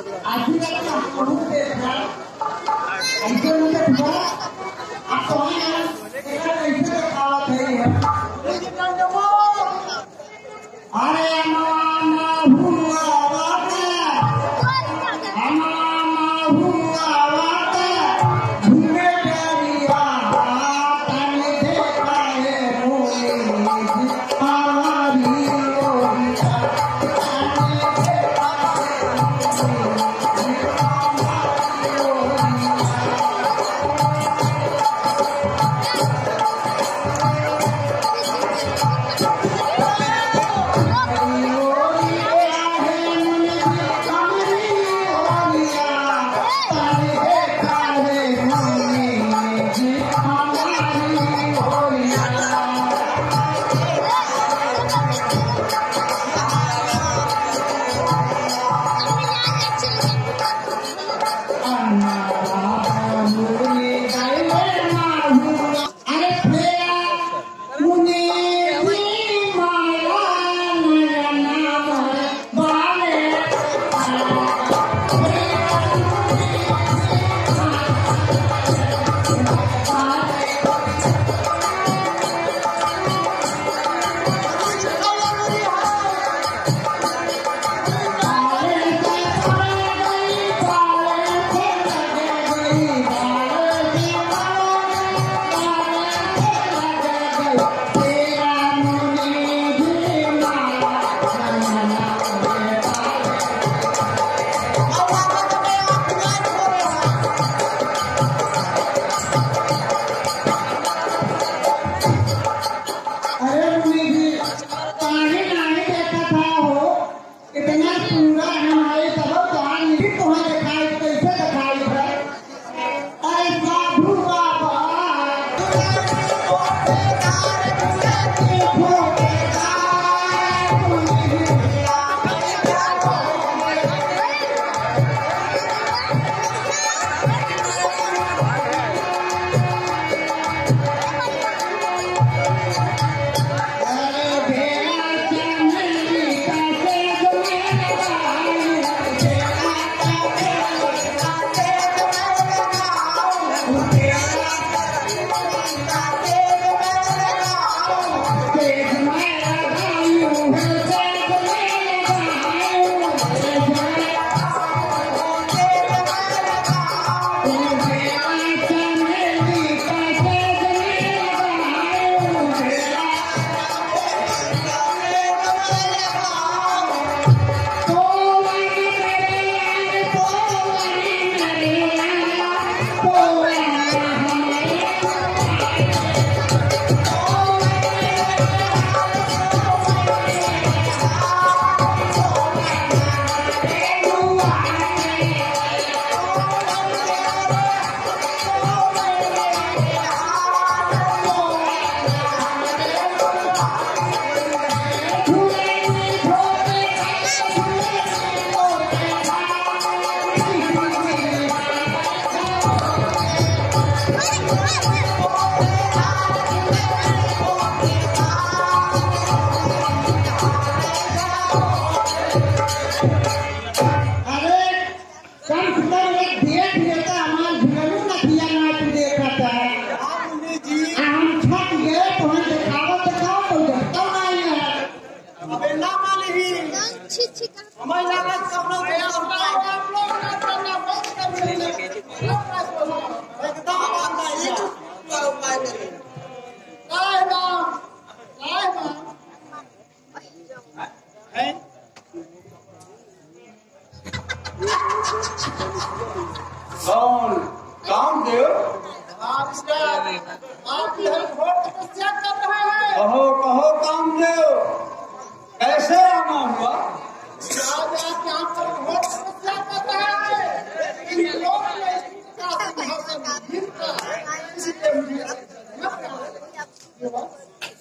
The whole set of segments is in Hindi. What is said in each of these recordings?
Ayúdanos a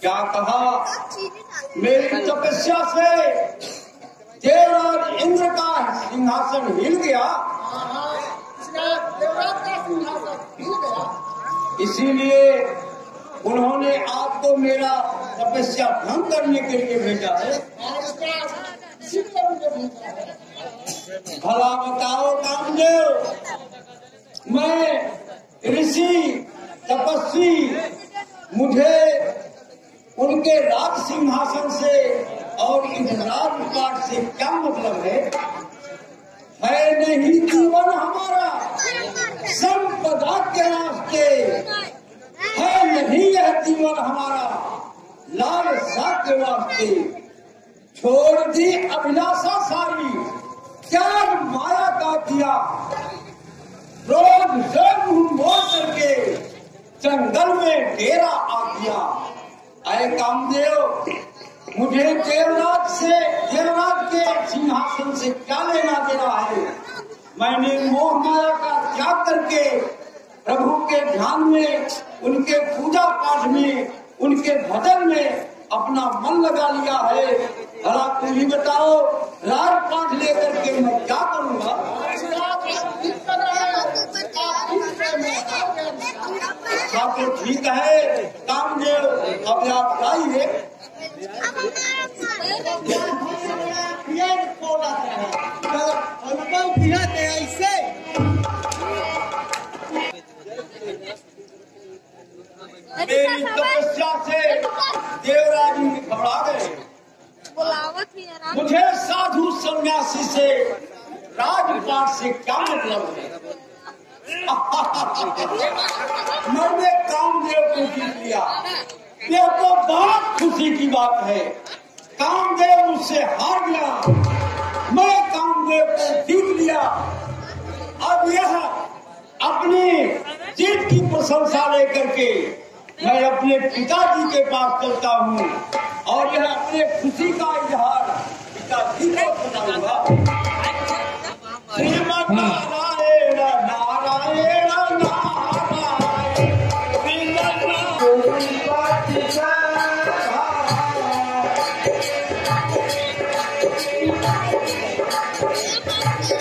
क्या कहा? मेरी तो तपस्या से देवराज इंद्र का सिंहासन हिल गया। इसीलिए उन्होंने आपको मेरा तपस्या भंग करने के लिए भेजा है। भला बताओ, कामदेव, मैं ऋषि तपस्वी मुझे उनके राज सिंहासन से और इस राजपाट से क्या मतलब है? है नहीं जीवन हमारा। संपदा के रास्ते। है नहीं यह जीवन हमारा। लालसा के वास्ते छोड़ दी अभिलाषा सारी। त्याग माया का किया रोज रोज मुँह करके। जंगल में डेरा आ गया। अरे कामदेव, मुझे देवराज से देवराज के सिंहासन से क्या लेना देना है? मैंने मोह माया का त्याग करके प्रभु के ध्यान में, उनके पूजा पाठ में, उनके भजन में अपना मन लगा लिया है। भला तुम ही बताओ राजपाट लेकर के मैं क्या करूँगा इसका आप ठीक कर रहे हैं आप ठीक से मैं आ गया सब तो ठीक है? कामदेव अब आप है ऐसे मेरी तपस्या से देवराज जी घबरा गए। बुलावत मुझे साधु सन्यासी से राजपाट से क्या मतलब है? मैंने कामदेव को जीत लिया यह तो बहुत खुशी की बात है। कामदेव मुझसे हार गया। मैं कामदेव को जीत लिया। अब यह अपनी जीत की प्रशंसा लेकर के मैं अपने पिताजी के पास चलता हूँ और यह अपने खुशी का इजहार पिताजी को बताऊँगा श्रीमद एक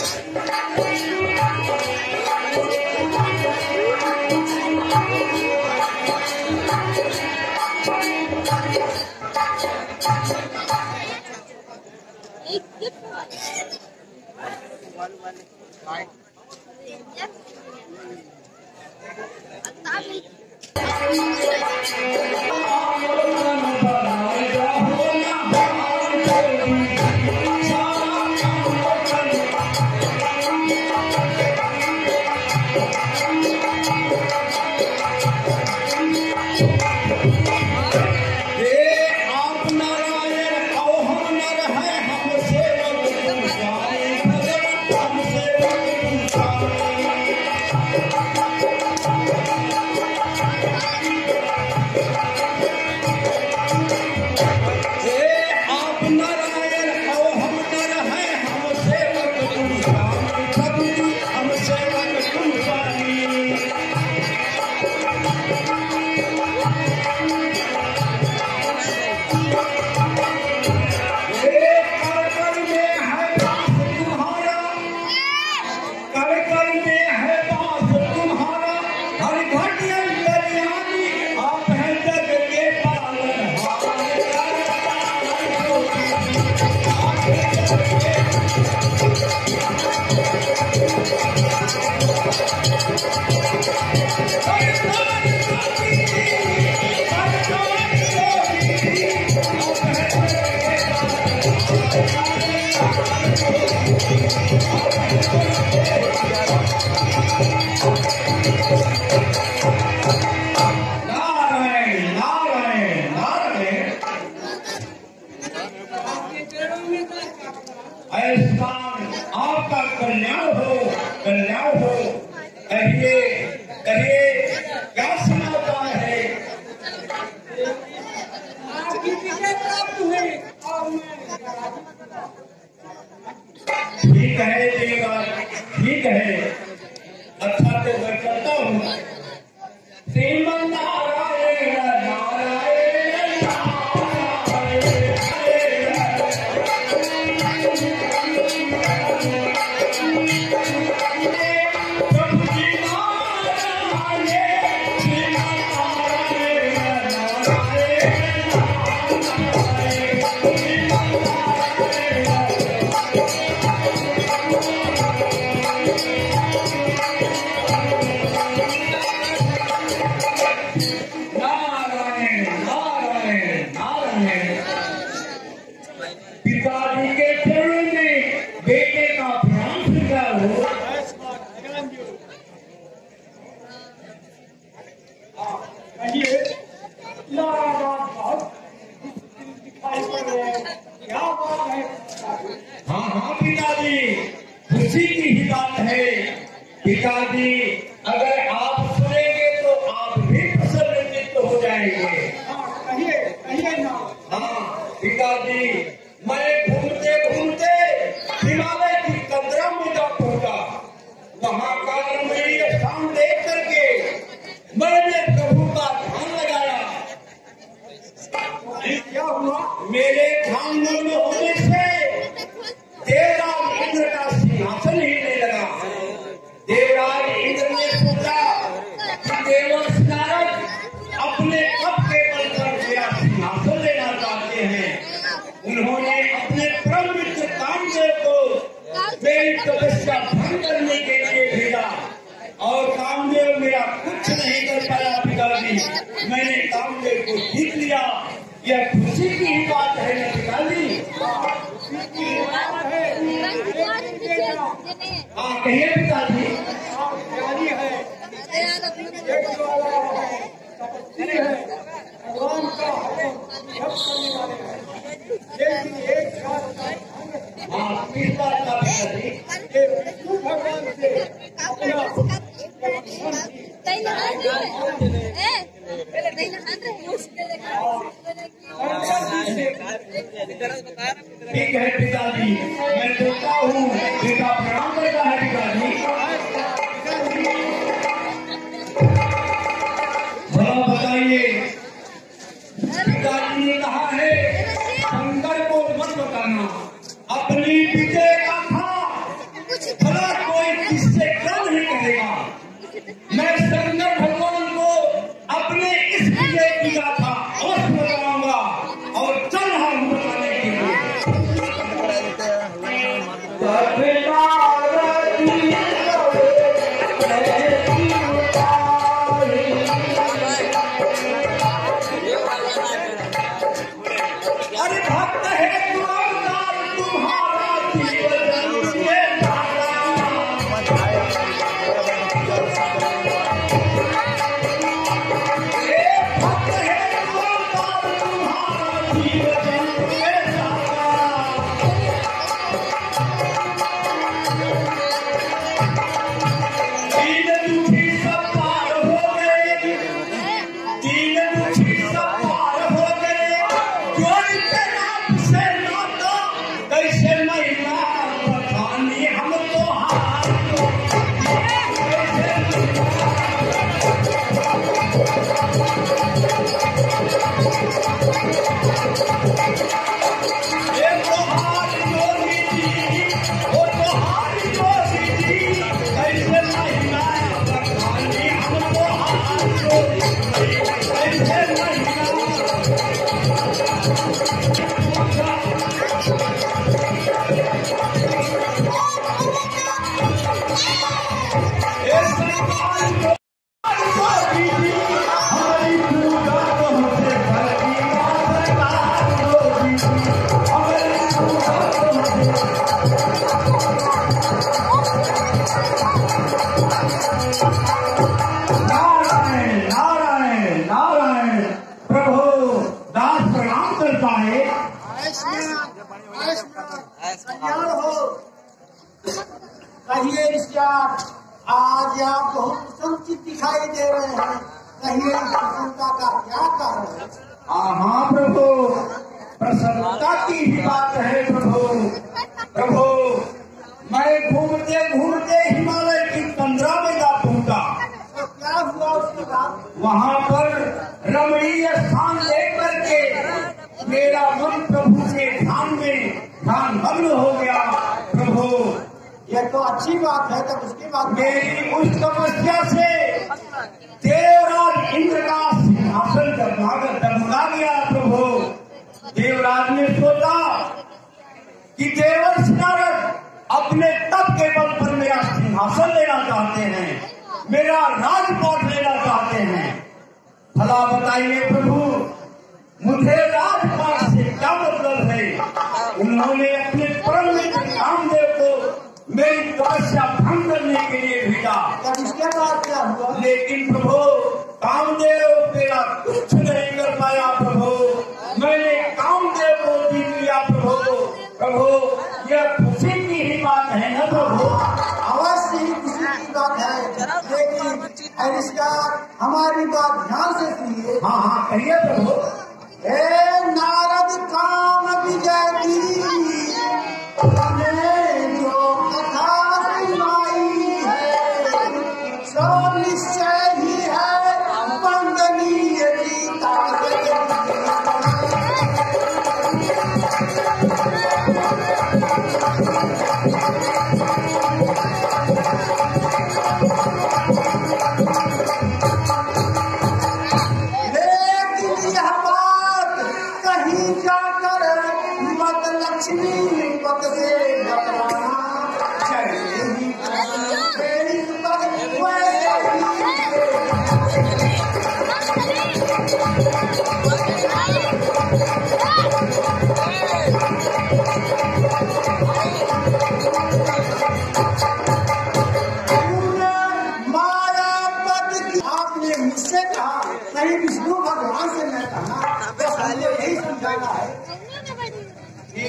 Amen. गया मन प्रभु के धाम में। धाम भग्न हो गया प्रभु। यह तो अच्छी बात है तब उसकी बाद मेरी उस तपस्या से देवराज इंद्र का सिंहासन दबका गया प्रभु। देवराज ने सोचा कि देवर स्नारक अपने तप के बल पर मेरा सिंहासन लेना चाहते हैं मेरा राजपाट लेना चाहते हैं। भला बताइए प्रभु मुझे राज उन्होंने अपने परम मित्र कामदेव को मेरी तपस्या भंग करने के लिए भेजा। इसके बाद क्या हुआ? लेकिन प्रभु कामदेव तेरा कुछ नहीं कर पाया प्रभु। मैंने कामदेव को जीत लिया प्रभु। प्रभु यह खुशी की ही बात है ना प्रभु? अवश्य ही खुशी की बात है। लेकिन हमारी बात ध्यान से सुनिए। हाँ हाँ कहिए प्रभु।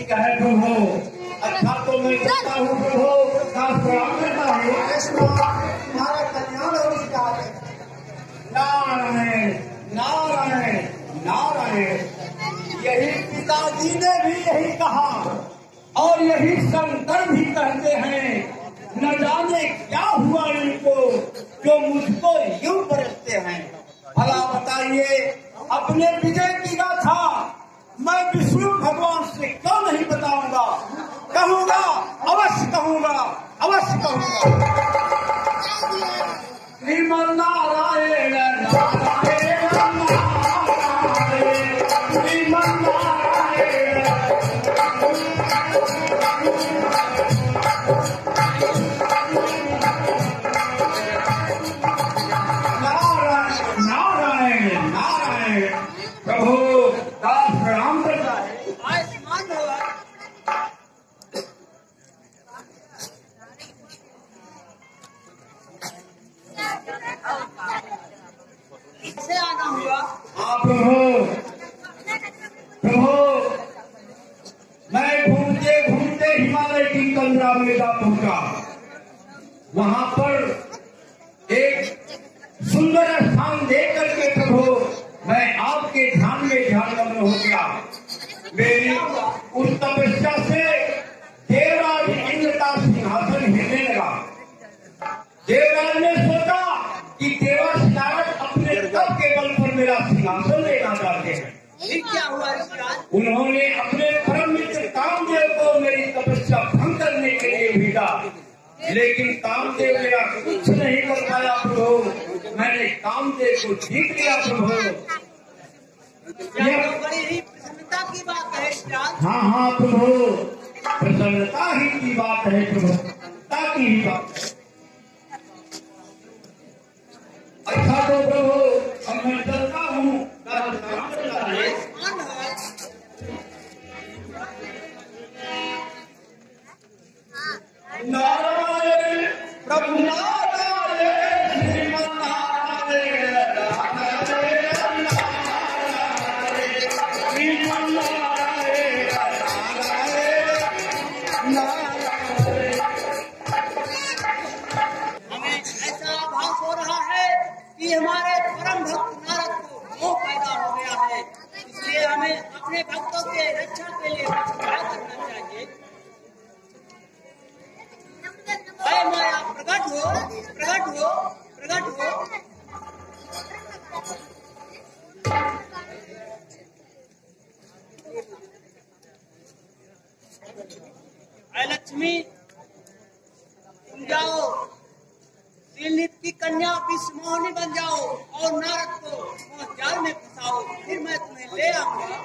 ठीक है प्रभु अच्छा तो मैं कहता हूँ प्रभु का प्रणाम करता हूँ। तुम्हारा कल्याण हो। इसका नारायण नारायण नारायण। यही पिताजी ने भी यही कहा और यही शंकर भी कहते हैं न जाने क्या हुआ इनको जो मुझको यूँ बरसते हैं। भला बताइए अपने विजय की गाथा मैं विष्णु भगवान से क्यों नहीं बताऊँगा? कहूँगा, अवश्य कहूँगा अवश्य कहूँगा। श्रीमन नारायण नारायण। को जीत बड़ी ही। प्रसन्नता की बात है हाँ हाँ। प्रभु प्रसन्नता ही की बात है प्रभु प्रसन्नता की ही बात इसलिए हमें अपने भक्तों के रक्षा के लिए उपाय करना चाहिए। माया प्रकट हो प्रकट हो प्रकट हो। लक्ष्मी, तुम जाओ। दिलीप की कन्या भी सुमोहनी बन जाओ और नरक को जाल में फंसाओ। फिर मैं तुम्हें ले आऊँगा।